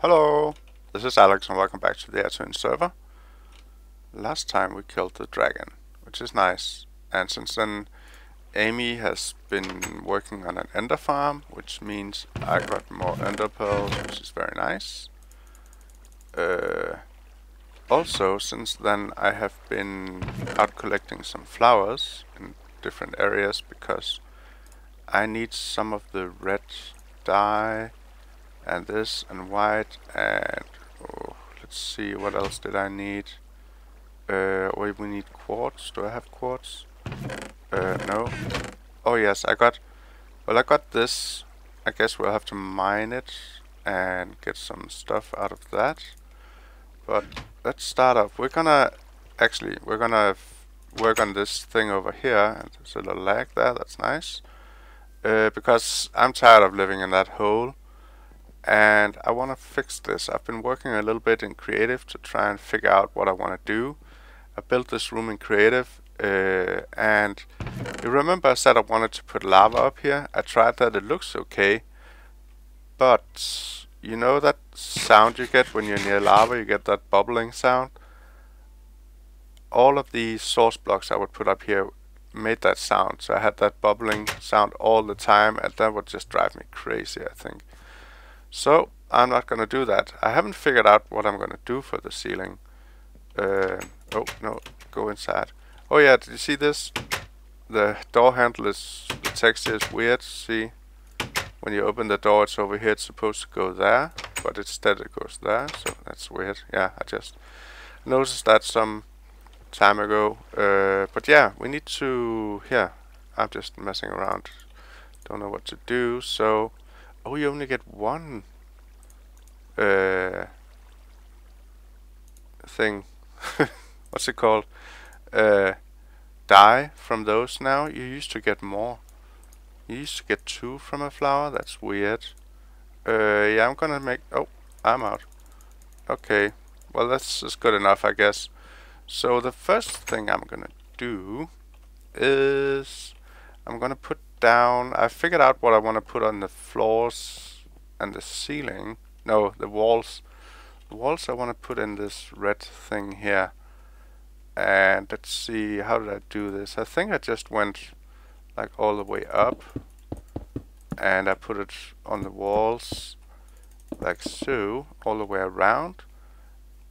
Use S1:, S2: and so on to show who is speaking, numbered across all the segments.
S1: Hello, this is Alex and welcome back to the Atuin server. Last time we killed the dragon, which is nice. And since then, Amy has been working on an ender farm, which means I got more ender pearls, which is very nice. Uh, also, since then I have been out collecting some flowers in different areas because I need some of the red dye and this and white and oh, let's see what else did I need? Uh, wait we need quartz. Do I have quartz? Uh, no. Oh yes I got well I got this. I guess we'll have to mine it and get some stuff out of that. But let's start off. We're gonna actually we're gonna work on this thing over here there's a little lag there. That's nice. Uh, because I'm tired of living in that hole and I want to fix this. I've been working a little bit in creative to try and figure out what I want to do. I built this room in creative uh, and you remember I said I wanted to put lava up here? I tried that, it looks okay but you know that sound you get when you're near lava, you get that bubbling sound? All of the source blocks I would put up here made that sound. So I had that bubbling sound all the time and that would just drive me crazy I think. So I'm not going to do that. I haven't figured out what I'm going to do for the ceiling. Uh, oh no, go inside. Oh yeah, did you see this? The door handle is, the texture is weird, see? When you open the door it's over here, it's supposed to go there, but instead it goes there, so that's weird. Yeah, I just noticed that some time ago. Uh, but yeah, we need to, yeah, I'm just messing around. Don't know what to do, so, oh, you only get one uh, thing. What's it called? Uh, dye from those now. You used to get more. You used to get two from a flower. That's weird. Uh, yeah, I'm gonna make... Oh, I'm out. Okay. Well, that's, that's good enough, I guess. So the first thing I'm gonna do is I'm gonna put down I figured out what I want to put on the floors and the ceiling no the walls the walls I want to put in this red thing here and let's see how did I do this I think I just went like all the way up and I put it on the walls like so all the way around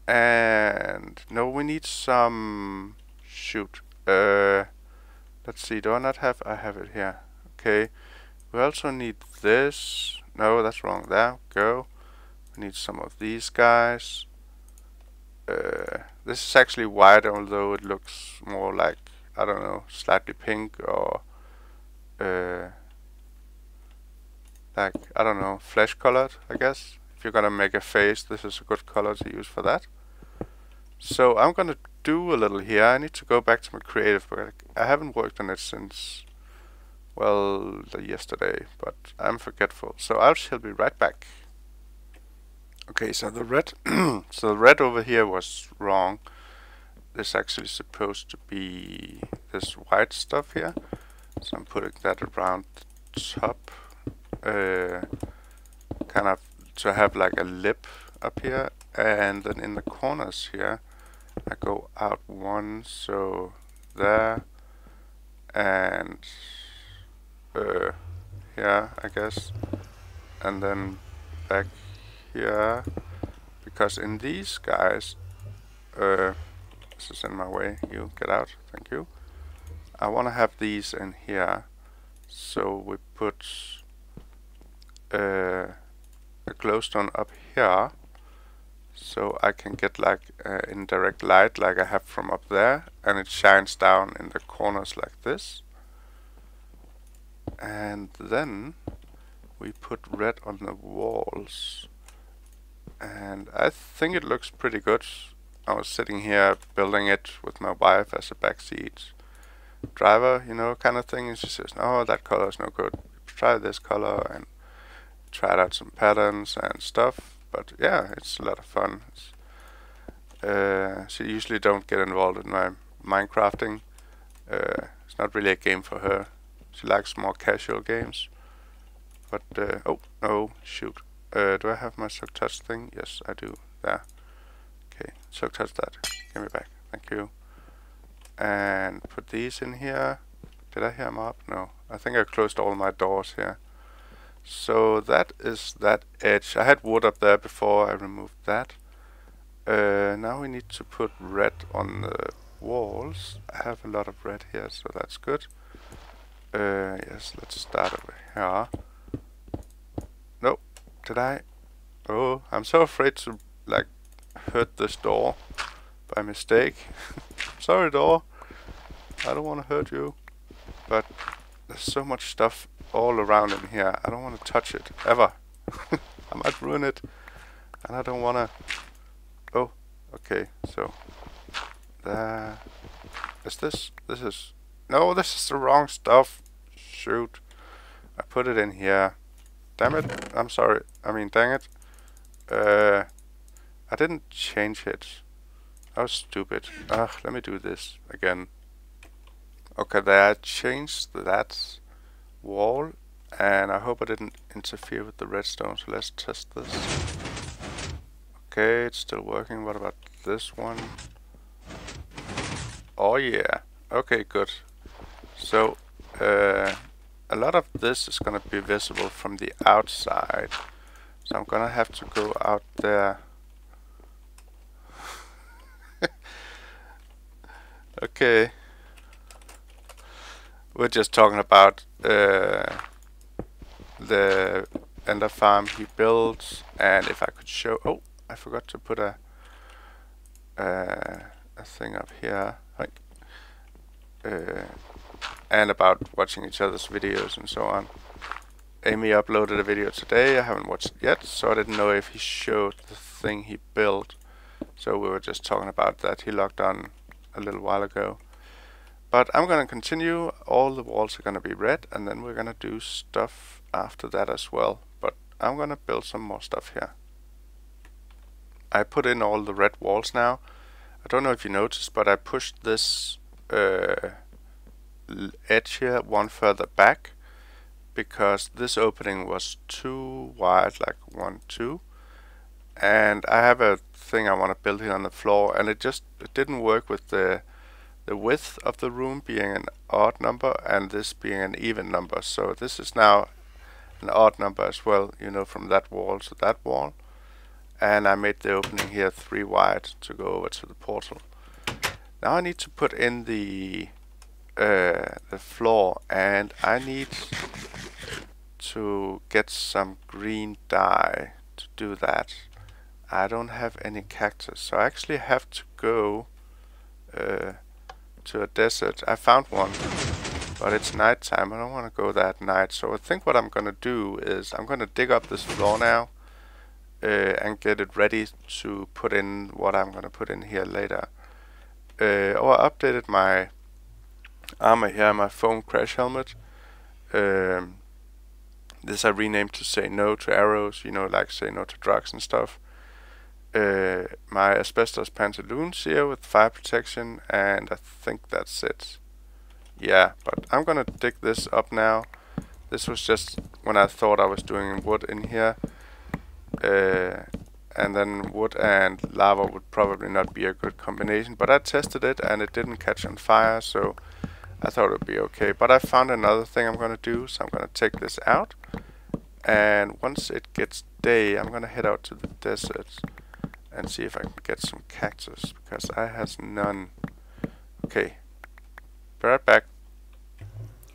S1: and no, we need some. Shoot. Uh, let's see. Do I not have? I have it here. Okay. We also need this. No, that's wrong. There. Go. We need some of these guys. Uh, this is actually white, although it looks more like I don't know, slightly pink or uh, like I don't know, flesh colored. I guess if you're gonna make a face, this is a good color to use for that. So I'm to do a little here. I need to go back to my creative, but I haven't worked on it since, well, yesterday, but I'm forgetful. So I shall be right back. Okay, so the red, so the red over here was wrong. This actually supposed to be this white stuff here. So I'm putting that around the top, uh, kind of to have like a lip up here, and then in the corners here, I go out one, so there, and uh, here, I guess, and then back here, because in these guys, uh, this is in my way, you get out, thank you. I want to have these in here, so we put uh, a glowstone up here, so I can get like uh, indirect light like I have from up there and it shines down in the corners like this and then we put red on the walls and I think it looks pretty good I was sitting here building it with my wife as a backseat driver you know kind of thing and she says no that color is no good try this color and tried out some patterns and stuff but yeah, it's a lot of fun. Uh, she usually don't get involved in my Minecrafting. Uh, it's not really a game for her. She likes more casual games. But, uh, oh, no, shoot. Uh, do I have my silk touch thing? Yes, I do. There. Okay, silk touch that. Give me back. Thank you. And put these in here. Did I hear them up? No. I think I closed all my doors here. So that is that edge. I had wood up there before I removed that. Uh, now we need to put red on the walls. I have a lot of red here, so that's good. Uh, yes, let's start over here. Nope. Did I? Oh, I'm so afraid to, like, hurt this door by mistake. Sorry, door. I don't want to hurt you. But there's so much stuff all around in here. I don't want to touch it, ever. I might ruin it. And I don't want to... Oh, okay, so... There... Is this... This is... No, this is the wrong stuff. Shoot. I put it in here. Damn it. I'm sorry. I mean, dang it. Uh, I didn't change it. I was stupid. Ugh, let me do this again. Okay, there I changed that wall and I hope I didn't interfere with the redstone so let's test this okay it's still working what about this one oh yeah okay good so uh, a lot of this is gonna be visible from the outside so I'm gonna have to go out there okay we're just talking about uh, the ender farm he built, and if I could show. Oh, I forgot to put a uh, a thing up here. Like, uh, and about watching each other's videos and so on. Amy uploaded a video today. I haven't watched it yet, so I didn't know if he showed the thing he built. So we were just talking about that. He logged on a little while ago. But I'm going to continue, all the walls are going to be red, and then we're going to do stuff after that as well. But I'm going to build some more stuff here. I put in all the red walls now. I don't know if you noticed, but I pushed this uh, edge here one further back because this opening was too wide, like one, two. And I have a thing I want to build here on the floor, and it just it didn't work with the the width of the room being an odd number and this being an even number. So this is now an odd number as well, you know, from that wall to that wall. And I made the opening here three wide to go over to the portal. Now I need to put in the uh, the floor and I need to get some green dye to do that. I don't have any cactus, so I actually have to go uh, to a desert. I found one, but it's nighttime. I don't want to go that night. So I think what I'm going to do is I'm going to dig up this floor now uh, and get it ready to put in what I'm going to put in here later. Uh, oh, I updated my armor here, my foam crash helmet. Um, this I renamed to say no to arrows, you know, like say no to drugs and stuff uh, my asbestos pantaloons here with fire protection and I think that's it. Yeah, but I'm gonna dig this up now. This was just when I thought I was doing wood in here. Uh, and then wood and lava would probably not be a good combination, but I tested it and it didn't catch on fire, so I thought it would be okay. But I found another thing I'm gonna do, so I'm gonna take this out. And once it gets day, I'm gonna head out to the desert and see if I can get some cactus because I has none. Okay, be right back.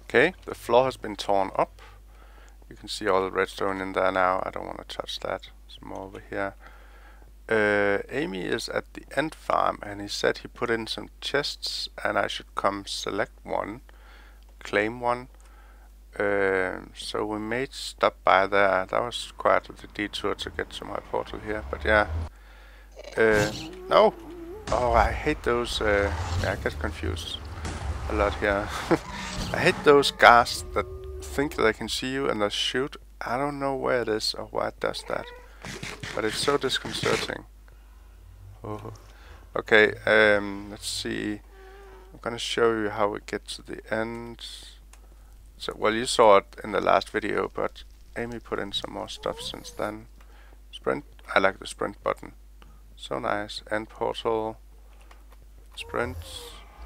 S1: Okay, the floor has been torn up. You can see all the redstone in there now. I don't want to touch that. It's more over here. Uh, Amy is at the end farm and he said he put in some chests and I should come select one, claim one. Uh, so we may stop by there. That was quite a detour to get to my portal here, but yeah. Uh, no. Oh, I hate those. Uh, yeah, I get confused a lot here. I hate those guys that think that they can see you and they shoot. I don't know where it is or why it does that, but it's so disconcerting. Oh. Okay, um, let's see. I'm gonna show you how we get to the end. So, well, you saw it in the last video, but Amy put in some more stuff since then. Sprint. I like the sprint button. So nice. End portal. Sprint.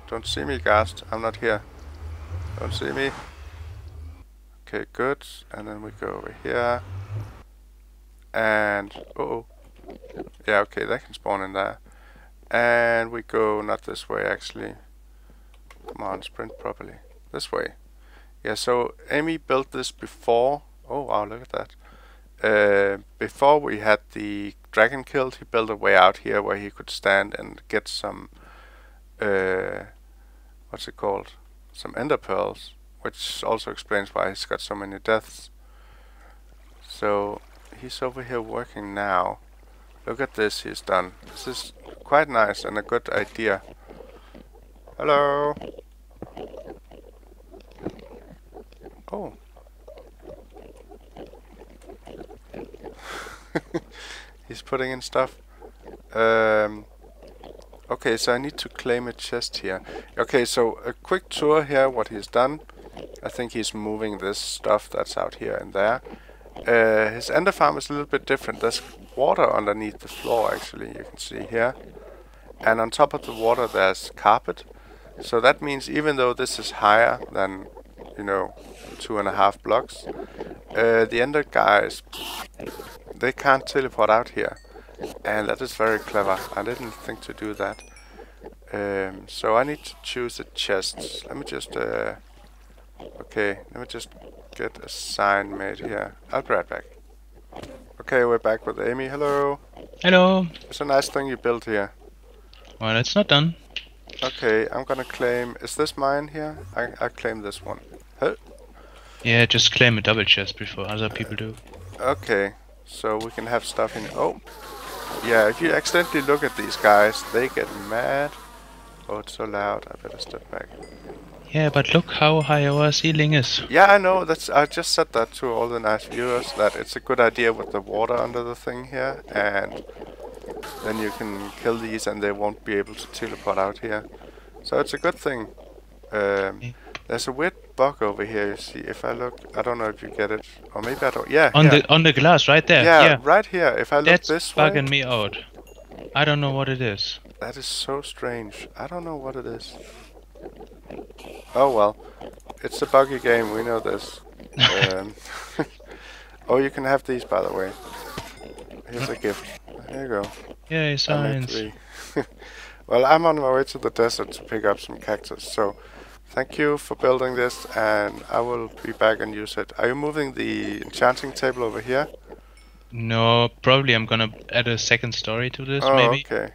S1: Don't see me, Ghast. I'm not here. Don't see me. Okay, good. And then we go over here. And... Uh oh Yeah, okay, they can spawn in there. And we go not this way, actually. Come on, sprint properly. This way. Yeah, so Amy built this before. Oh, wow, look at that. Uh, before we had the dragon killed, he built a way out here where he could stand and get some... Uh, what's it called? Some ender pearls which also explains why he's got so many deaths. So he's over here working now. Look at this he's done. This is quite nice and a good idea. Hello. Oh. he's putting in stuff. Um, okay, so I need to claim a chest here. Okay, so a quick tour here, what he's done. I think he's moving this stuff that's out here and there. Uh, his ender farm is a little bit different. There's water underneath the floor, actually, you can see here. And on top of the water, there's carpet. So that means even though this is higher than, you know, two and a half blocks, uh, the ender guys, they can't teleport out here. And that is very clever. I didn't think to do that. Um, so I need to choose a chest. Let me just uh, Okay, let me just get a sign made here. I'll be right back. Okay, we're back with Amy. Hello.
S2: Hello.
S1: It's a nice thing you built here.
S2: Well, it's not done.
S1: Okay, I'm gonna claim... Is this mine here? I, I claim this one. Huh?
S2: Yeah, just claim a double chest before other people do.
S1: Okay, so we can have stuff in... Oh! Yeah, if you accidentally look at these guys, they get mad. Oh, it's so loud. I better step back.
S2: Yeah, but look how high our ceiling is.
S1: Yeah, I know. That's I just said that to all the nice viewers that it's a good idea with the water under the thing here, and then you can kill these and they won't be able to teleport out here. So it's a good thing. Um, there's a weird bug over here. You see, if I look, I don't know if you get it, or maybe I don't. Yeah,
S2: on
S1: yeah.
S2: the on the glass right there.
S1: Yeah,
S2: yeah.
S1: right here. If I look
S2: That's
S1: this
S2: bugging
S1: way,
S2: me out. I don't know what it is.
S1: That is so strange. I don't know what it is. Oh well, it's a buggy game, we know this. um, oh, you can have these, by the way. Here's a gift. There you go.
S2: Yay, science.
S1: well, I'm on my way to the desert to pick up some cactus, so thank you for building this, and I will be back and use it. Are you moving the enchanting table over here?
S2: No, probably I'm gonna add a second story to this,
S1: oh,
S2: maybe.
S1: okay.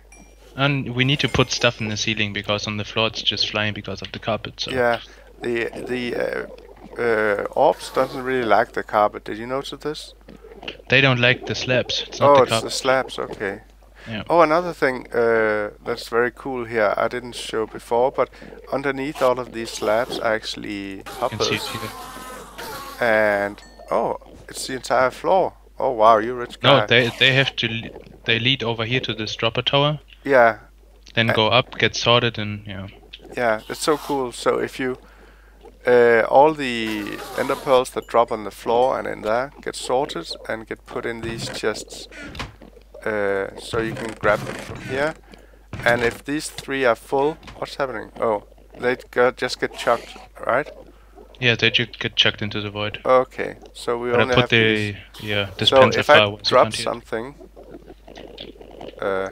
S2: And we need to put stuff in the ceiling because on the floor it's just flying because of the carpet. So.
S1: Yeah, the the uh, uh, orbs doesn't really like the carpet. Did you notice this?
S2: They don't like the slabs. It's
S1: oh,
S2: the
S1: it's
S2: carpet.
S1: the slabs. Okay.
S2: Yeah.
S1: Oh, another thing uh, that's very cool here. I didn't show before, but underneath all of these slabs are actually hoppers. And oh, it's the entire floor. Oh wow, you rich guy.
S2: No, they they have to they lead over here to this dropper tower.
S1: Yeah.
S2: Then go up, get sorted, and yeah.
S1: Yeah, it's so cool. So if you uh, all the ender pearls that drop on the floor and in there get sorted and get put in these chests. Uh, so you can grab them from here. And if these three are full, what's happening? Oh, they just get chucked, right?
S2: Yeah, they just get chucked into the void.
S1: Okay, so we
S2: but
S1: only
S2: I put
S1: have
S2: the
S1: these.
S2: yeah
S1: So if I
S2: file once you
S1: drop something, uh,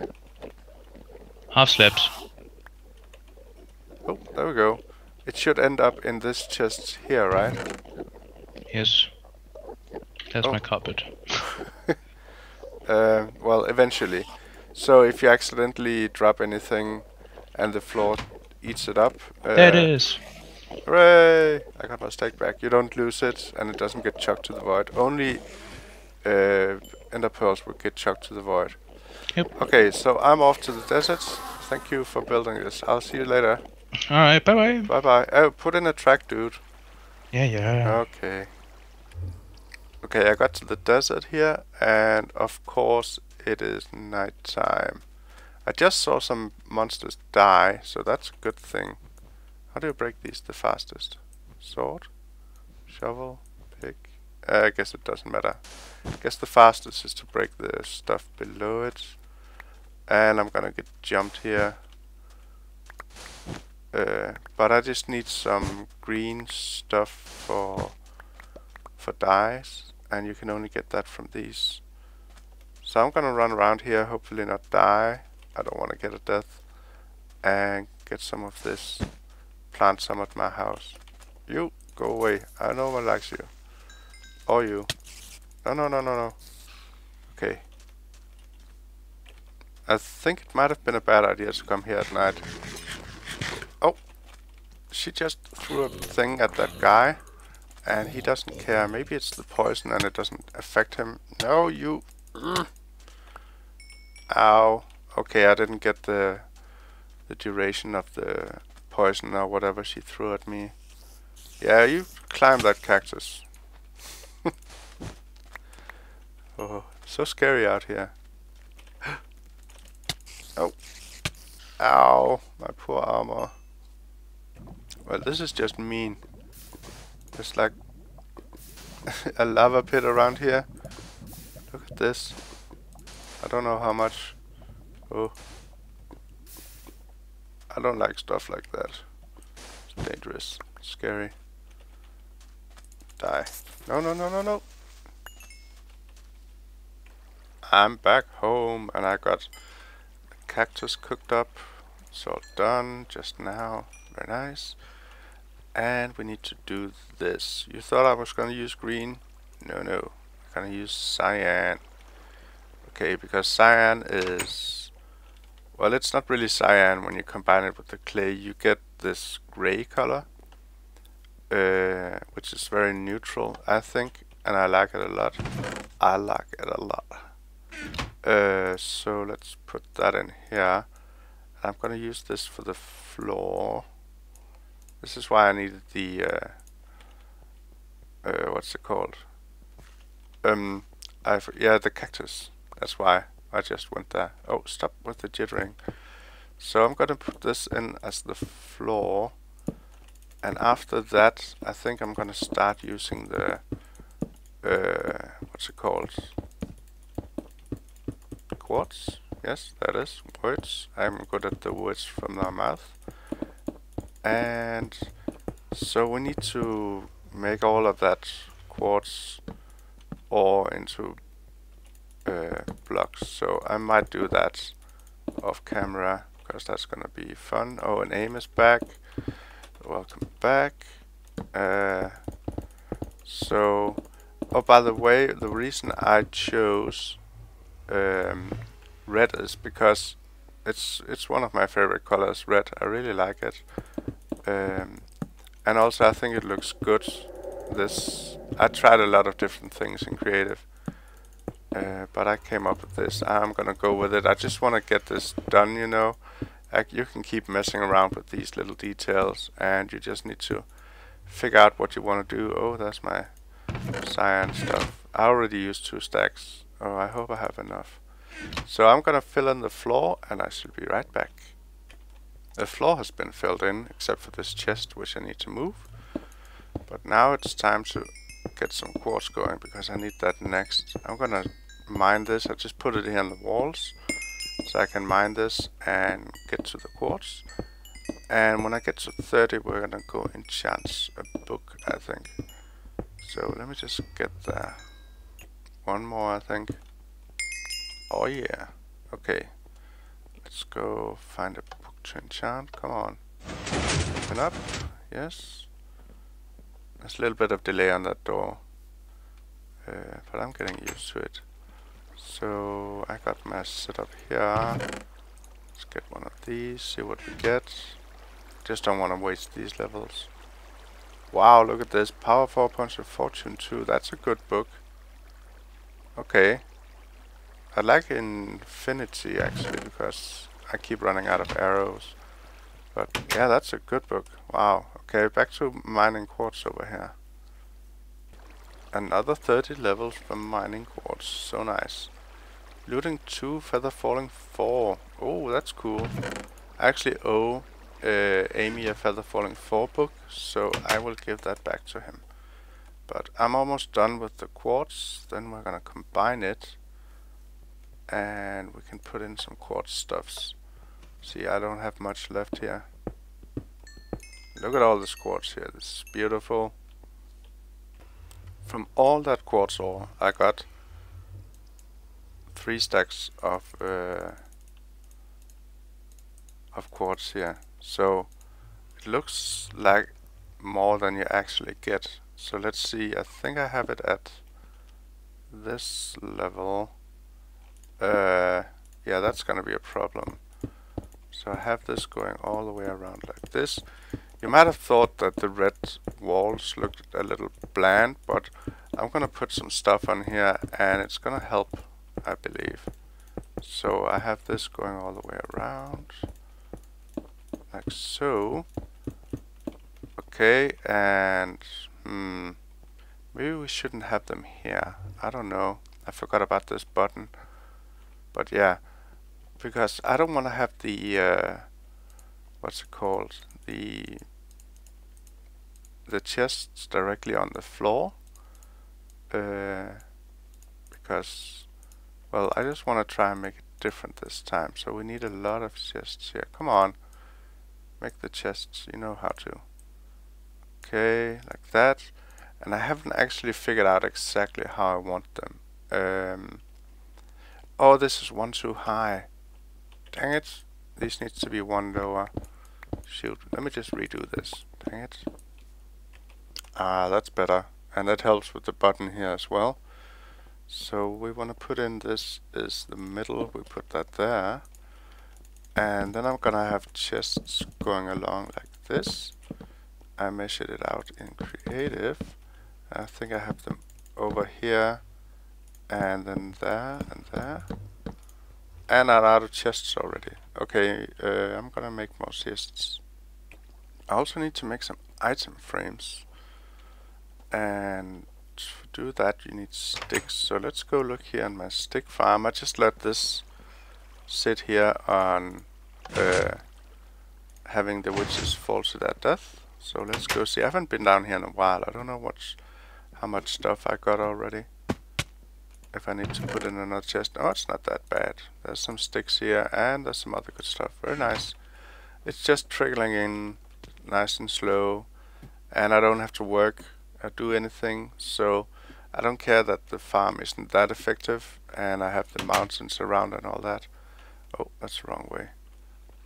S2: half slabs.
S1: oh, there we go. It should end up in this chest here, right?
S2: Yes. That's
S1: Oh.
S2: my carpet.
S1: Uh, well, eventually. So if you accidentally drop anything and the floor eats it up, uh,
S2: there it is.
S1: Hooray! I got my steak back. You don't lose it, and it doesn't get chucked to the void. Only uh, ender pearls will get chucked to the void.
S2: Yep.
S1: Okay, so I'm off to the desert. Thank you for building this. I'll see you later.
S2: All right. Bye bye.
S1: Bye bye. Oh, put in a track, dude.
S2: Yeah, yeah.
S1: Okay. Okay, I got to the desert here, and of course it is night time. I just saw some monsters die, so that's a good thing. How do you break these the fastest? Sword, shovel, pick, I guess it doesn't matter. I guess the fastest is to break the stuff below it. And I'm gonna get jumped here. Uh, but I just need some green stuff for for dyes and you can only get that from these. So I'm gonna run around here, hopefully not die. I don't want to get a death. And get some of this. Plant some at my house. You, go away. I know one likes you. Or you. No, no, no, no, no. Okay. I think it might have been a bad idea to come here at night. Oh! She just threw a thing at that guy. And he doesn't care. Maybe it's the poison and it doesn't affect him. No, you... Mm. Ow. Okay, I didn't get the the duration of the poison or whatever she threw at me. Yeah, you climb that cactus. Oh, so scary out here. oh. Ow, my poor armor. Well, this is just mean. There's like a lava pit around here. Look at this. I don't know how much. Oh. I don't like stuff like that. It's dangerous. Scary. Die. No, no, no, no, no. I'm back home and I got the cactus cooked up. It's all done just now. Very nice. And we need to do this. You thought I was going to use green? No, no. I'm going to use cyan. Okay, because cyan is... Well, it's not really cyan when you combine it with the clay. You get this gray color, uh, which is very neutral, I think, and I like it a lot. I like it a lot. Uh, so let's put that in here. I'm gonna use this for the floor. This is why I needed the uh, uh, what's it called? Um, I yeah the cactus. That's why I just went there. Oh, stop with the jittering. So I'm gonna put this in as the floor. And after that, I think I'm gonna start using the, uh, what's it called? Quartz? Yes, that is. Words. I'm good at the words from the mouth. And so we need to make all of that quartz ore into uh, blocks. So I might do that off camera because that's gonna be fun. Oh, and aim is back. Welcome back. Uh, so, oh, by the way, the reason I chose um, red is because it's it's one of my favorite colors. Red, I really like it. Um, and also, I think it looks good. This I tried a lot of different things in creative uh, but I came up with this. I'm gonna go with it. I just want to get this done, you know. I, you can keep messing around with these little details, and you just need to figure out what you want to do. Oh, that's my cyan stuff. I already used two stacks. Oh, I hope I have enough. So I'm gonna fill in the floor, and I should be right back. The floor has been filled in, except for this chest, which I need to move. But now it's time to get some quartz going because I need that next. I'm gonna mine this. I just put it here on the walls so I can mine this and get to the quartz. And when I get to 30, we're gonna go enchant a book, I think. So let me just get there. One more, I think. Oh yeah. Okay. Let's go find a book to enchant. Come on. Open up. Yes. There's a little bit of delay on that door. Uh, but I'm getting used to it. So I got my setup here. Let's get one of these, see what we get. Just don't want to waste these levels. Wow, look at this. Power 4 Punch of Fortune 2. That's a good book. Okay. I like Infinity actually because I keep running out of arrows. But yeah, that's a good book. Wow. Okay, back to mining quartz over here. Another 30 levels from mining quartz. So nice. Looting 2, feather falling 4. Oh, that's cool. I actually owe uh, Amy a feather falling 4 book, so I will give that back to him. But I'm almost done with the quartz. Then we're gonna combine it and we can put in some quartz stuffs. See, I don't have much left here. Look at all this quartz here. This is beautiful. From all that quartz ore, I got three stacks of uh, of quartz here. So it looks like more than you actually get. So let's see. I think I have it at this level. Uh, yeah, that's gonna be a problem. So I have this going all the way around like this. You might have thought that the red walls looked a little bland, but I'm gonna put some stuff on here and it's gonna help, I believe. So I have this going all the way around, like so. Okay, and hmm, maybe we shouldn't have them here. I don't know. I forgot about this button. But yeah, because I don't want to have the uh, what's it called? The the chests directly on the floor. Uh, because well I just want to try and make it different this time. So we need a lot of chests here. Come on. Make the chests. You know how to okay like that and I haven't actually figured out exactly how I want them um, oh this is one too high dang it this needs to be one lower shoot let me just redo this dang it Ah, that's better. And that helps with the button here as well. So we want to put in this is the middle, we put that there. And then I'm gonna have chests going along like this. I measured it out in creative. I think I have them over here and then there and there. And I'm out of chests already. Okay, uh, I'm gonna make more chests. I also need to make some item frames and to do that you need sticks so let's go look here in my stick farm I just let this sit here on uh, having the witches fall to their death so let's go see I haven't been down here in a while I don't know what's how much stuff I got already if I need to put in another chest oh it's not that bad there's some sticks here and there's some other good stuff very nice it's just trickling in nice and slow and I don't have to work or do anything. So I don't care that the farm isn't that effective and I have the mountains around and all that. Oh, that's the wrong way.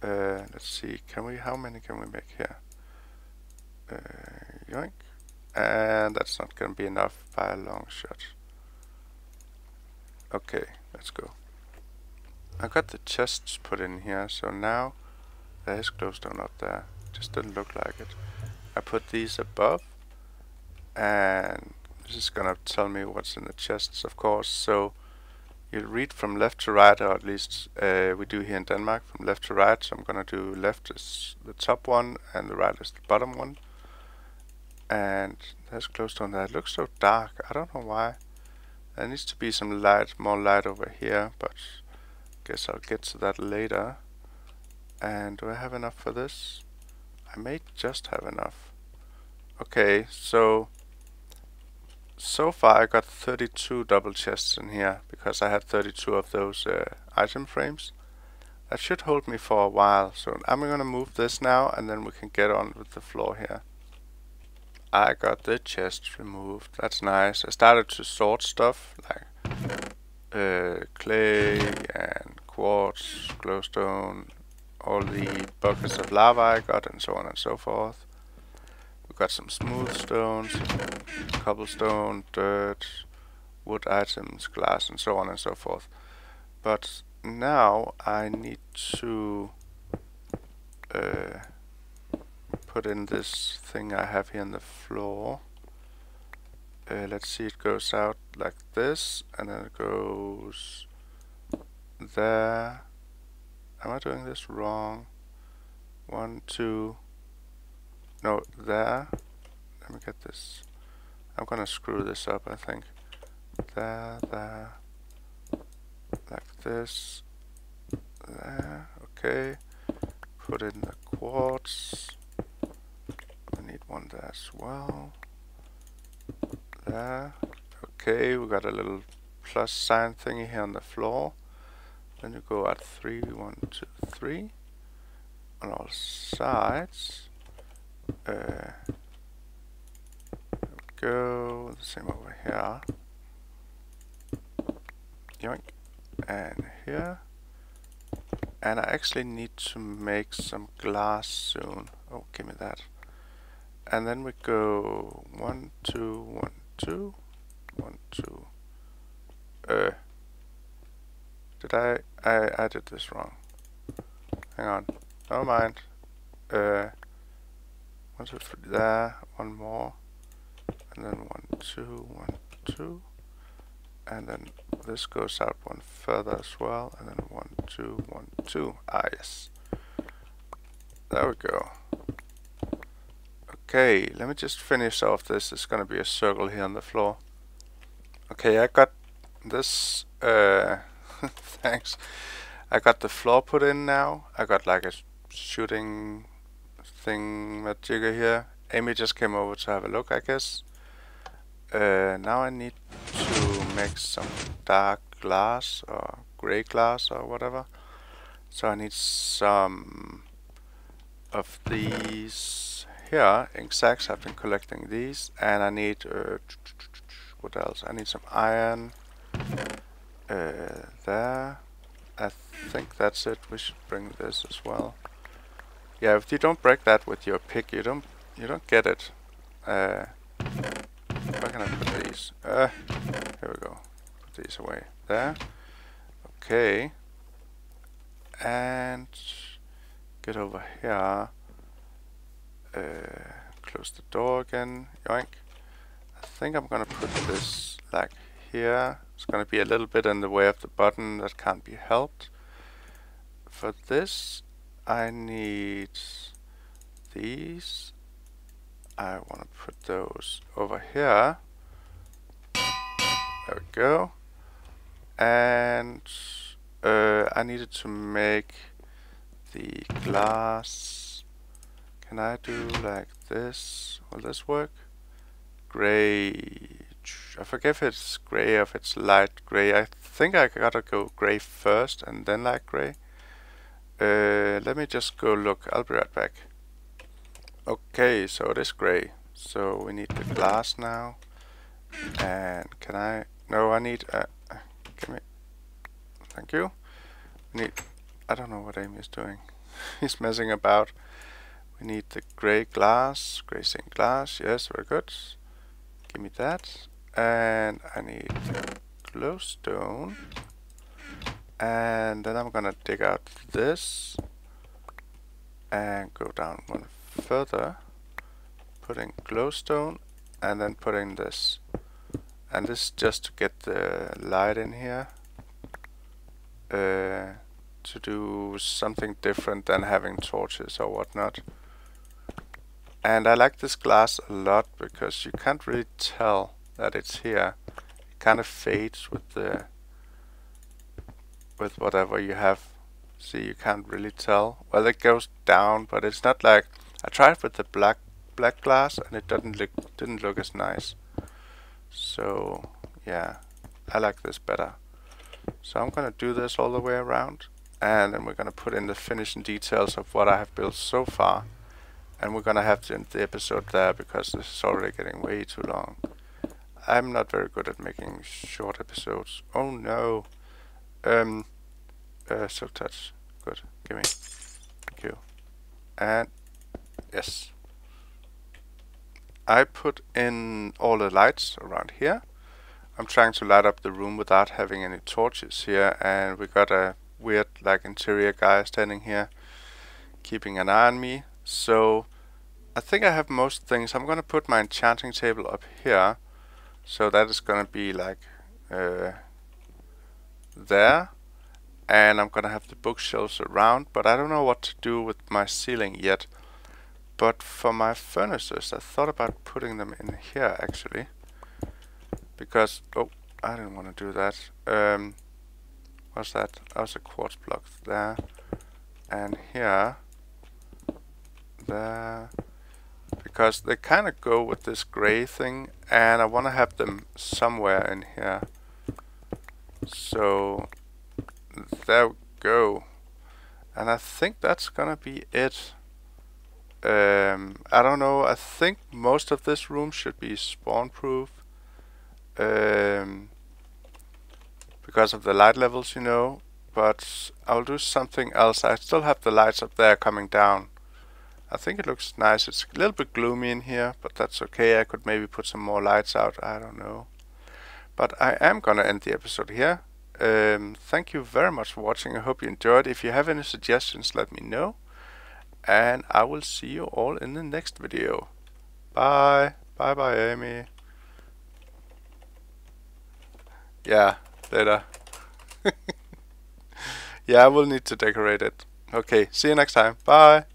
S1: Uh, let's see, can we, how many can we make here? Uh, yoink. And that's not going to be enough by a long shot. Okay, let's go. I got the chests put in here, so now there is glowstone up there. Just doesn't look like it. I put these above and this is gonna tell me what's in the chests of course so you read from left to right or at least uh, we do here in Denmark from left to right so I'm gonna do left is the top one and the right is the bottom one and there's glowstone there. It looks so dark. I don't know why. There needs to be some light more light over here but guess I'll get to that later. And do I have enough for this? I may just have enough. Okay so so far I got 32 double chests in here because I had 32 of those uh, item frames. That should hold me for a while, so I'm gonna move this now and then we can get on with the floor here. I got the chest removed, that's nice. I started to sort stuff like uh, clay and quartz, glowstone, all the buckets of lava I got and so on and so forth. We've got some smooth stones, cobblestone, dirt, wood items, glass, and so on and so forth. But now I need to uh, put in this thing I have here on the floor. Uh, let's see, it goes out like this, and then it goes there. Am I doing this wrong? One, two, no, there. Let me get this. I'm gonna screw this up, I think. There, there. Like this. There, okay. Put in the quartz. Need one there as well. there. Okay, we got a little plus sign thingy here on the floor. Then you go at three, one, two, three, on all sides. Uh, go the same over here. Yoink, and here. And I actually need to make some glass soon. Oh, give me that. And then we go one, two, one, two, one, two. Uh, did I, I, I did this wrong. Hang on, never mind. Uh, one, two, three, there, one more. And then one, two, one, two. And then this goes out one further as well. And then one, two, one, two. Ah, yes. There we go. Okay, let me just finish off this. It's gonna be a circle here on the floor. Okay, I got this, uh, thanks. I got the floor put in now. I got like a shooting thing jigger here. Amy just came over to have a look, I guess. Uh, now I need to make some dark glass or gray glass or whatever. So I need some of these here ink sacs I've been collecting these and I need uh, what else? I need some iron uh, there. I think that's it. We should bring this as well. Yeah if you don't break that with your pick you don't you don't get it. Uh, where can I put these? Uh, here we go. Put these away. There. Okay. And get over here uh, close the door again, yoink. I think I'm gonna put this like here. It's gonna be a little bit in the way of the button that can't be helped. For this, I need these. I want to put those over here. There we go. And uh, I needed to make the glass can I do like this? Will this work? Gray. I forget if it's gray or if it's light gray. I think I gotta go gray first and then light gray. Uh, let me just go look. I'll be right back. Okay, so it is gray. So we need the glass now. And can I? No, I need. Uh, give me. Thank you. need. I don't know what Amy is doing. He's messing about. We need the gray glass, gray stained glass, yes, very good. Give me that. And I need glowstone. And then I'm gonna dig out this and go down one further, putting glowstone and then putting this. And this just to get the light in here. Uh, to do something different than having torches or whatnot. And I like this glass a lot because you can't really tell that it's here. It kind of fades with the with whatever you have. See, you can't really tell. Well, it goes down, but it's not like I tried with the black black glass and it didn't look didn't look as nice. So yeah, I like this better. So I'm gonna do this all the way around, and then we're gonna put in the finishing details of what I have built so far and we're gonna have to end the episode there because this is already getting way too long. I'm not very good at making short episodes. Oh no. Um, uh, silk touch. Good. Give me. Thank you. And yes. I put in all the lights around here. I'm trying to light up the room without having any torches here and we got a weird like interior guy standing here keeping an eye on me. So I think I have most things. I'm gonna put my enchanting table up here. So that is gonna be like uh, there. And I'm gonna have the bookshelves around, but I don't know what to do with my ceiling yet. But for my furnaces, I thought about putting them in here actually. Because, oh, I didn't want to do that. Um, what's that? That was a quartz block there. And here, there, because they kind of go with this gray thing and I want to have them somewhere in here. So there we go. And I think that's gonna be it. Um, I don't know I think most of this room should be spawn proof um, because of the light levels you know but I'll do something else. I still have the lights up there coming down I think it looks nice. It's a little bit gloomy in here, but that's okay. I could maybe put some more lights out. I don't know. But I am going to end the episode here. Um, thank you very much for watching. I hope you enjoyed. If you have any suggestions, let me know. And I will see you all in the next video. Bye. Bye bye, Amy. Yeah, later. yeah, I will need to decorate it. Okay, see you next time. Bye.